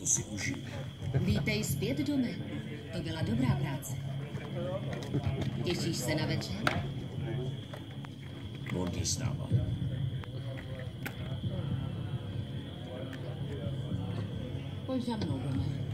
to si užij. Vítej zpět, Dome. To byla dobrá práce. Těšíš se na večer? Bordy s náma. Pojď za mnou, Dome.